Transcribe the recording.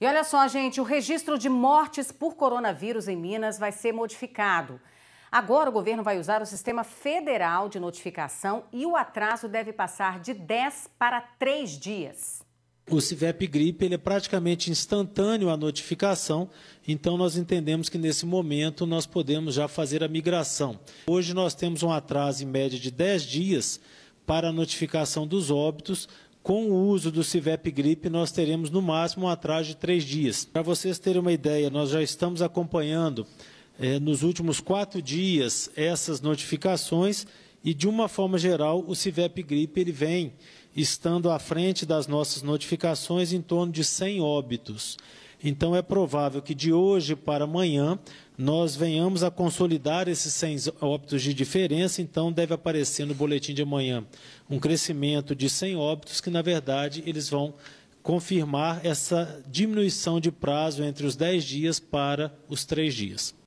E olha só, gente, o registro de mortes por coronavírus em Minas vai ser modificado. Agora o governo vai usar o sistema federal de notificação e o atraso deve passar de 10 para 3 dias. O CIVEP Gripe ele é praticamente instantâneo a notificação, então nós entendemos que nesse momento nós podemos já fazer a migração. Hoje nós temos um atraso em média de 10 dias para a notificação dos óbitos, com o uso do CIVEP Gripe, nós teremos no máximo um atraso de três dias. Para vocês terem uma ideia, nós já estamos acompanhando eh, nos últimos quatro dias essas notificações e, de uma forma geral, o CIVEP Gripe ele vem estando à frente das nossas notificações em torno de 100 óbitos. Então, é provável que de hoje para amanhã nós venhamos a consolidar esses 100 óbitos de diferença, então deve aparecer no boletim de amanhã um crescimento de 100 óbitos, que na verdade eles vão confirmar essa diminuição de prazo entre os 10 dias para os 3 dias.